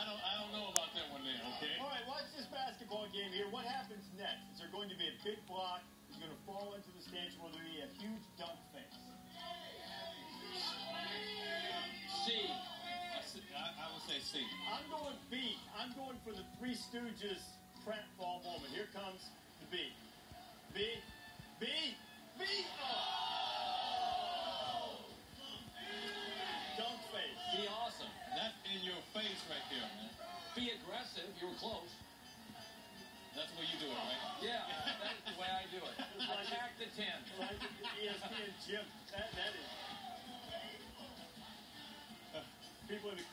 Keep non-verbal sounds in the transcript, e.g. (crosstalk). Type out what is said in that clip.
I don't, I don't know about that one there. Okay. All right, watch this basketball game here. What happens next? Is there going to be a big block? Is going to fall into the stands? Will there be a huge dunk face? C. I, s- I- I would say C. I'm going B. I'm going for the Three Stooges pratfall moment. Here comes the. B. face right there, man. Be aggressive. You were close. That's the way you do it, right? Yeah, (laughs) that's the way I do it. Attack the 10. (laughs) Like the ESPN gym. That, that is. (laughs) People in the